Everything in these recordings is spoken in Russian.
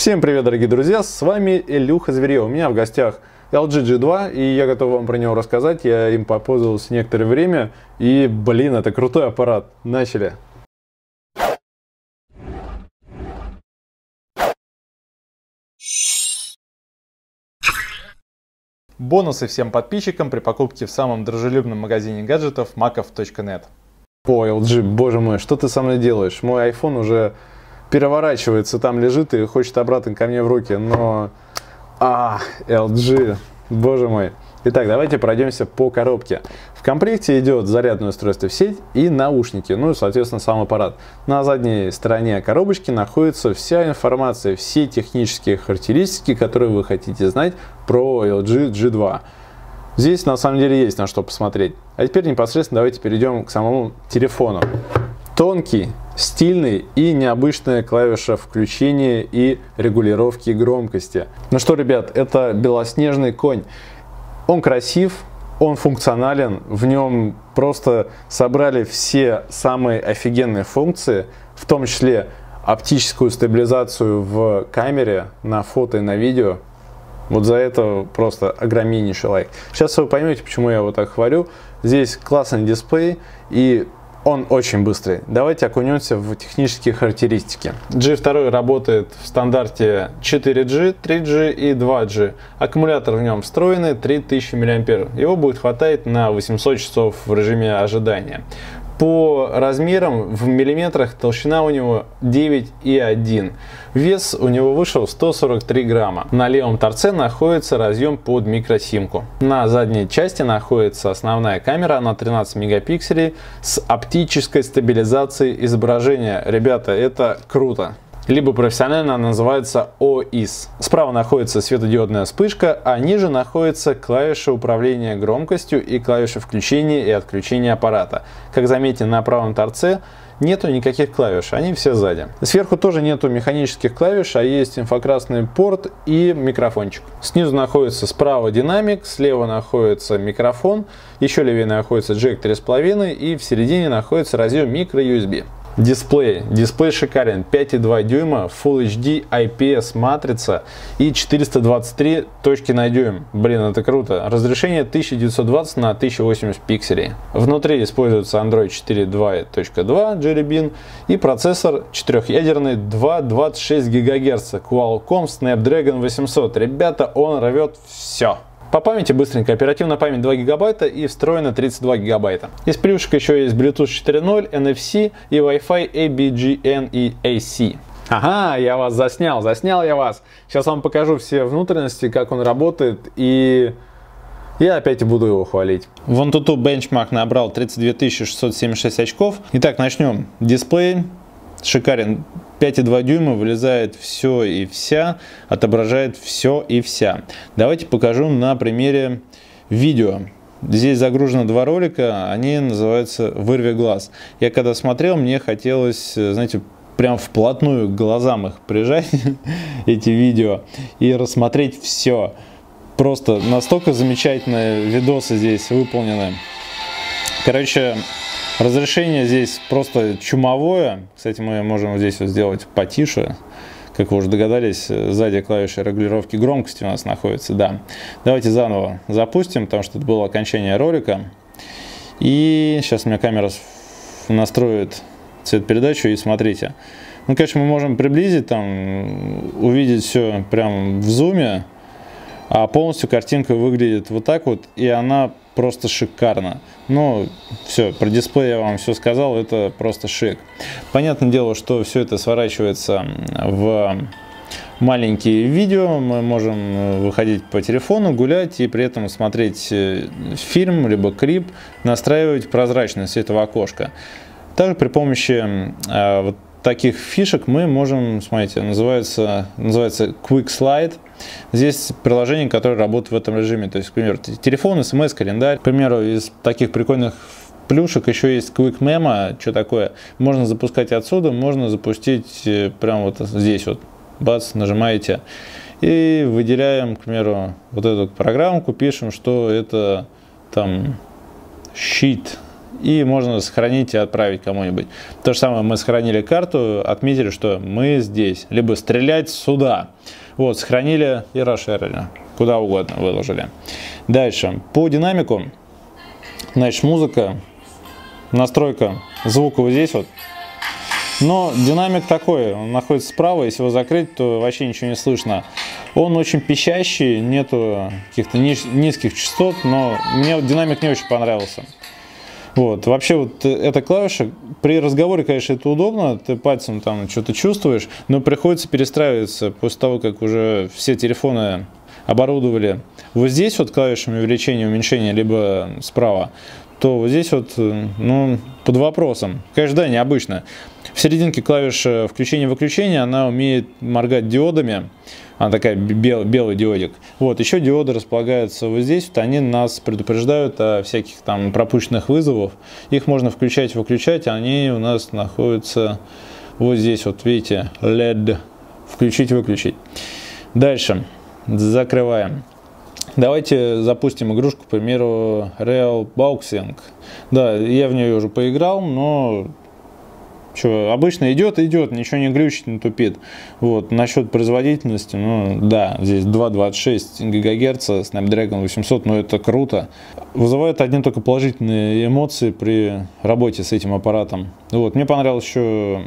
Всем привет, дорогие друзья, с вами Илюха Зверьев. У меня в гостях LG G2, и я готов вам про него рассказать. Я им попользовался некоторое время, и, блин, это крутой аппарат. Начали. Бонусы всем подписчикам при покупке в самом дружелюбном магазине гаджетов makov.net. О, LG, боже мой, что ты со мной делаешь? Мой iPhone уже переворачивается, там лежит и хочет обратно ко мне в руки, но... А, LG, боже мой. Итак, давайте пройдемся по коробке. В комплекте идет зарядное устройство в сеть и наушники, ну и, соответственно, сам аппарат. На задней стороне коробочки находится вся информация, все технические характеристики, которые вы хотите знать про LG G2. Здесь на самом деле есть на что посмотреть. А теперь непосредственно давайте перейдем к самому телефону. Тонкий, стильный и необычная клавиша включения и регулировки громкости. Ну что, ребят, это белоснежный конь. Он красив, он функционален, в нем просто собрали все самые офигенные функции, в том числе оптическую стабилизацию в камере, на фото и на видео. Вот за это просто огромнейший лайк. Сейчас вы поймете, почему я его так хвалю. Здесь классный дисплей и он очень быстрый. Давайте окунемся в технические характеристики. G2 работает в стандарте 4G, 3G и 2G. Аккумулятор в нем встроенный 3000 мАh. Его будет хватать на 800 часов в режиме ожидания. По размерам в миллиметрах толщина у него 9,1. Вес у него вышел 143 грамма. На левом торце находится разъем под микросимку. На задней части находится основная камера на 13 мегапикселей с оптической стабилизацией изображения. Ребята, это круто либо профессионально называется OIS. Справа находится светодиодная вспышка, а ниже находится клавиша управления громкостью и клавиша включения и отключения аппарата. Как заметите, на правом торце нету никаких клавиш, они все сзади. Сверху тоже нету механических клавиш, а есть инфракрасный порт и микрофончик. Снизу находится справа динамик, слева находится микрофон, еще левее находится джек 3.5 и в середине находится разъем micro-USB. Дисплей. Дисплей шикарен. 5,2 дюйма, Full HD, IPS матрица и 423 точки на дюйм. Блин, это круто. Разрешение 1920 на 1080 пикселей. Внутри используется Android 4.2.2 Jelly Bean и процессор четырехъядерный 2,26 ГГц Qualcomm Snapdragon 800. Ребята, он рвет все. По памяти быстренько, оперативная память 2 гигабайта и встроена 32 гигабайта. Из плюшек еще есть Bluetooth 4.0, NFC и Wi-Fi ABGN и AC. Ага, я вас заснял, заснял я вас. Сейчас вам покажу все внутренности, как он работает и я опять буду его хвалить. В Antutu Benchmark набрал 32 676 очков. Итак, начнем. Дисплей шикарен. 5,2 дюйма вылезает все и вся, отображает все и вся. Давайте покажу на примере видео. Здесь загружено два ролика, они называются «Вырви глаз». Я когда смотрел, мне хотелось, знаете, прям вплотную к глазам их прижать, эти видео, и рассмотреть все. Просто настолько замечательные видосы здесь выполнены. Короче, Разрешение здесь просто чумовое. Кстати, мы можем здесь вот сделать потише. Как вы уже догадались, сзади клавиши регулировки громкости у нас находится. Да. Давайте заново запустим, потому что это было окончание ролика. И сейчас у меня камера настроит цвет передачу и смотрите. Ну, конечно, мы можем приблизить, там, увидеть все прям в зуме, а полностью картинка выглядит вот так вот, и она просто шикарно. Ну, все, про дисплей я вам все сказал, это просто шик. Понятное дело, что все это сворачивается в маленькие видео, мы можем э, выходить по телефону, гулять и при этом смотреть э, фильм, либо клип, настраивать прозрачность этого окошка. Также при помощи э, вот таких фишек мы можем, смотрите, называется, называется Quick Slide. Здесь приложение, которое работает в этом режиме. То есть, к примеру, телефон, смс, календарь. К примеру, из таких прикольных плюшек еще есть Quick Memo. Что такое? Можно запускать отсюда, можно запустить э, прямо вот здесь вот. Бац, нажимаете. И выделяем, к примеру, вот эту программку, пишем, что это там щит и можно сохранить и отправить кому-нибудь. То же самое мы сохранили карту, отметили, что мы здесь, либо стрелять сюда. Вот, сохранили и расширили, куда угодно выложили. Дальше, по динамику, значит, музыка, настройка звука вот здесь вот, но динамик такой, он находится справа, если его закрыть, то вообще ничего не слышно. Он очень пищащий, нету каких-то низких частот, но мне динамик не очень понравился. Вот. Вообще вот эта клавиша, при разговоре, конечно, это удобно, ты пальцем там что-то чувствуешь, но приходится перестраиваться после того, как уже все телефоны оборудовали вот здесь вот клавишами увеличения, уменьшения, либо справа, то вот здесь вот, ну, под вопросом. Конечно, да, необычно. В серединке клавиши включения-выключения она умеет моргать диодами. Она такая бел, белый диодик. Вот, еще диоды располагаются вот здесь. Вот они нас предупреждают о всяких там пропущенных вызовов. Их можно включать-выключать. Они у нас находятся вот здесь. Вот видите, LED. Включить-выключить. Дальше. Закрываем. Давайте запустим игрушку, к примеру, Real Boxing. Да, я в нее уже поиграл, но что, обычно идет, идет, ничего не глючит, не тупит. Вот, насчет производительности, ну, да, здесь 2,26 ГГц, Snapdragon 800, но это круто. Вызывает одни только положительные эмоции при работе с этим аппаратом. Вот, мне понравилась еще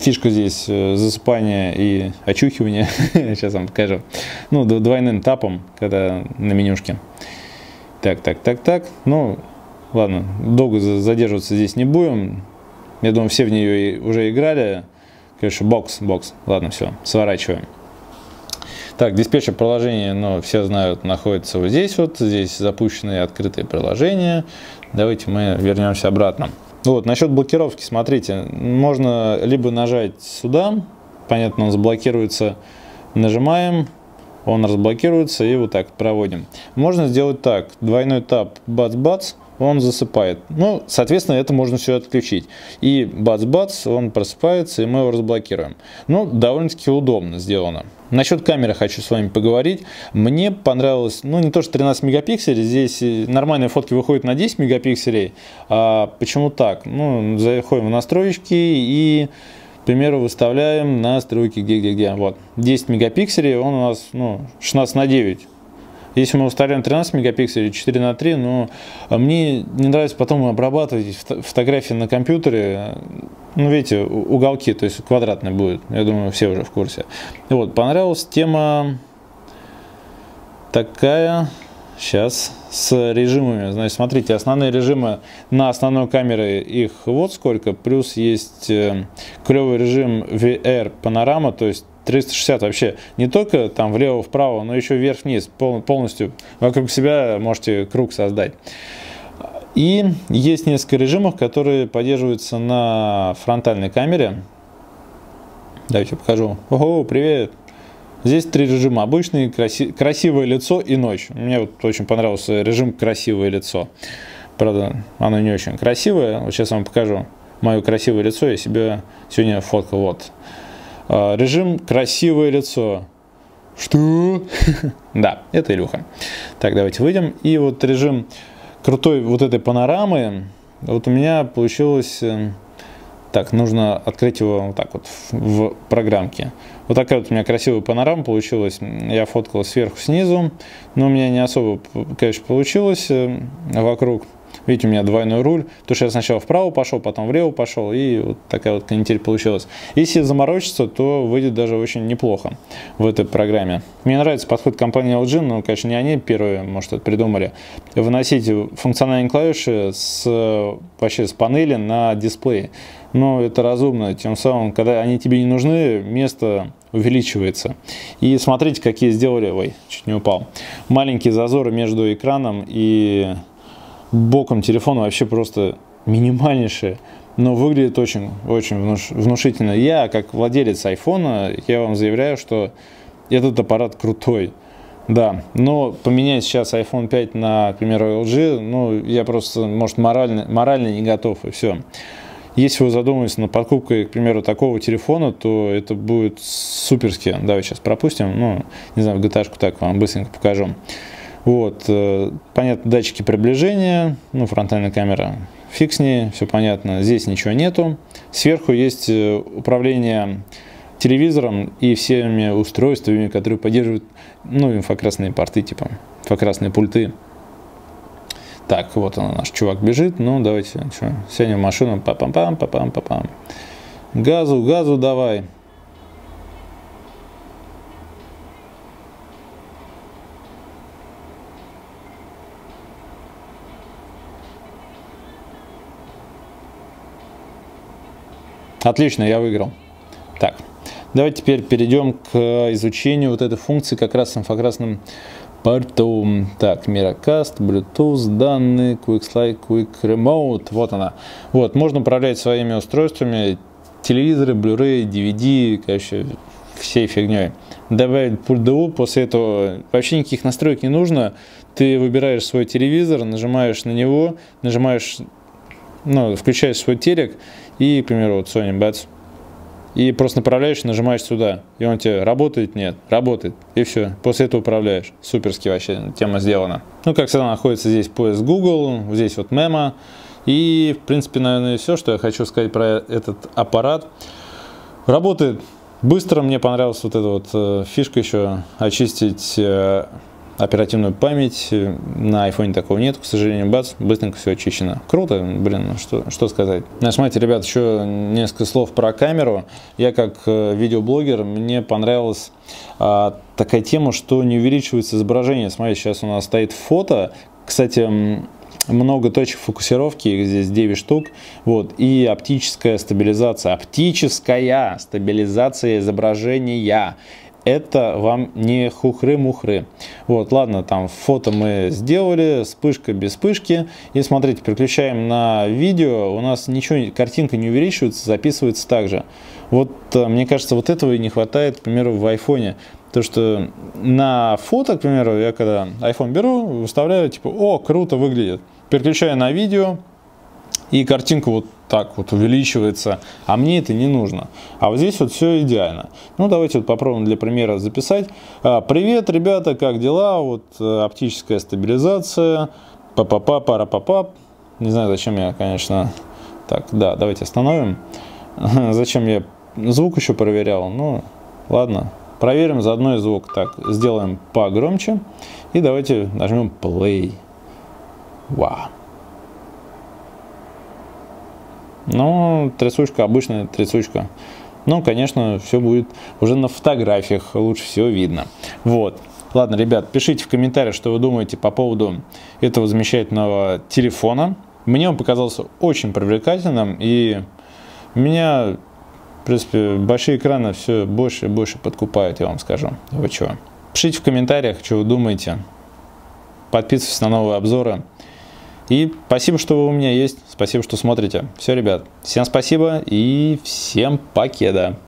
фишка здесь э, засыпания и очухивания. Сейчас вам покажу. Ну, двойным тапом, когда на менюшке. Так, так, так, так. Ну, ладно, долго задерживаться здесь не будем. Я думаю, все в нее уже играли. Конечно, бокс, бокс. Ладно, все, сворачиваем. Так, диспетчер приложения, ну, все знают, находится вот здесь вот. Здесь запущенные открытые приложения. Давайте мы вернемся обратно. Вот, насчет блокировки, смотрите, можно либо нажать сюда, понятно, он заблокируется, нажимаем, он разблокируется и вот так проводим. Можно сделать так, двойной тап, бац-бац, он засыпает. Ну, соответственно, это можно все отключить. И бац-бац, он просыпается, и мы его разблокируем. Ну, довольно-таки удобно сделано. Насчет камеры хочу с вами поговорить. Мне понравилось, ну, не то, что 13 мегапикселей, здесь нормальные фотки выходят на 10 мегапикселей. А почему так? Ну, заходим в настройки и к примеру, выставляем настройки где-где-где. Вот, 10 мегапикселей, он у нас ну, 16 на 9 если мы выставляем 13 мегапикселей, 4 на 3, но мне не нравится потом обрабатывать фотографии на компьютере. Ну, видите, уголки, то есть квадратный будет. Я думаю, все уже в курсе. Вот, понравилась тема такая. Сейчас с режимами. Значит, смотрите, основные режимы на основной камере их вот сколько. Плюс есть э, клевый режим VR панорама, то есть 360 вообще не только там влево-вправо, но еще вверх-вниз, полностью вокруг себя можете круг создать. И есть несколько режимов, которые поддерживаются на фронтальной камере. Давайте покажу. Ого, привет! Здесь три режима. Обычный, краси, красивое лицо и ночь. Мне вот очень понравился режим красивое лицо. Правда, оно не очень красивое. Вот сейчас вам покажу мое красивое лицо. Я себе сегодня фоткал. Вот. А, режим «Красивое лицо». Что? да, это Илюха. Так, давайте выйдем. И вот режим крутой вот этой панорамы. Вот у меня получилось... Э, так, нужно открыть его вот так вот в программке. Вот такая вот у меня красивая панорама получилась. Я фоткал сверху, снизу. Но у меня не особо, конечно, получилось э, вокруг. Видите, у меня двойной руль. То, что я сначала вправо пошел, потом влево пошел, и вот такая вот канитель получилась. Если заморочиться, то выйдет даже очень неплохо в этой программе. Мне нравится подход компании LG, но, конечно, не они первые, может, это придумали. Выносить функциональные клавиши с, вообще с панели на дисплей. Но это разумно. Тем самым, когда они тебе не нужны, место увеличивается. И смотрите, какие сделали, ой, чуть не упал, маленькие зазоры между экраном и боком телефона вообще просто минимальнейшие, но выглядит очень, очень внуш, внушительно. Я, как владелец айфона, я вам заявляю, что этот аппарат крутой. Да, но поменять сейчас iPhone 5 на, к примеру, LG, ну, я просто, может, морально, морально не готов, и все. Если вы задумываетесь над покупкой, к примеру, такого телефона, то это будет суперски. Давай сейчас пропустим, ну, не знаю, gta так вам быстренько покажу. Вот, э, понятно, датчики приближения, ну, фронтальная камера фиг с ней, все понятно. Здесь ничего нету. Сверху есть э, управление телевизором и всеми устройствами, которые поддерживают, ну, инфокрасные порты, типа, инфокрасные пульты. Так, вот он, наш чувак бежит. Ну, давайте, что, сядем в машину, папам-пам, папам-папам. Газу, газу давай. Отлично, я выиграл. Так, давайте теперь перейдем к изучению вот этой функции как раз с инфокрасным портом. Так, Miracast, Bluetooth, данные, Quick Slide, Quick Remote. Вот она. Вот, можно управлять своими устройствами, телевизоры, Blu-ray, DVD, короче, всей фигней. Добавить пульт DU, после этого вообще никаких настроек не нужно. Ты выбираешь свой телевизор, нажимаешь на него, нажимаешь, ну, включаешь свой телек, и, к примеру, вот Sony Bats. И просто направляешь, нажимаешь сюда. И он тебе работает? Нет. Работает. И все. После этого управляешь. Суперски вообще тема сделана. Ну, как всегда, находится здесь поиск Google. Здесь вот мема. И, в принципе, наверное, все, что я хочу сказать про этот аппарат. Работает быстро. Мне понравилась вот эта вот э, фишка еще очистить э, оперативную память. На айфоне такого нет, к сожалению, бац, быстренько все очищено. Круто, блин, ну что, что сказать. Ну, смотрите, ребят, еще несколько слов про камеру. Я как э, видеоблогер, мне понравилась а, такая тема, что не увеличивается изображение. Смотрите, сейчас у нас стоит фото. Кстати, много точек фокусировки, их здесь 9 штук, вот, и оптическая стабилизация, оптическая стабилизация изображения это вам не хухры-мухры. Вот, ладно, там фото мы сделали, вспышка без вспышки. И смотрите, переключаем на видео, у нас ничего, картинка не увеличивается, записывается также. Вот, э, мне кажется, вот этого и не хватает, к примеру, в айфоне. То, что на фото, к примеру, я когда iPhone беру, выставляю, типа, о, круто выглядит. Переключаю на видео, и картинка вот так вот увеличивается, а мне это не нужно. А вот здесь вот все идеально. Ну, давайте вот попробуем для примера записать. А, Привет, ребята, как дела? Вот э, оптическая стабилизация, па-па-па, пара-па-па. Не знаю, зачем я, конечно... Так, да, давайте остановим. Зачем я звук еще проверял? Ну, ладно, проверим заодно и звук. Так, сделаем погромче. И давайте нажмем play. Вау. Ну, трясучка, обычная трясучка. Ну, конечно, все будет уже на фотографиях лучше всего видно. Вот. Ладно, ребят, пишите в комментариях, что вы думаете по поводу этого замечательного телефона. Мне он показался очень привлекательным, и меня, в принципе, большие экраны все больше и больше подкупают, я вам скажу. Вы чего? Пишите в комментариях, что вы думаете. Подписывайтесь на новые обзоры. И спасибо, что вы у меня есть. Спасибо, что смотрите. Все, ребят, всем спасибо и всем покеда.